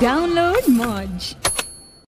Download Modge.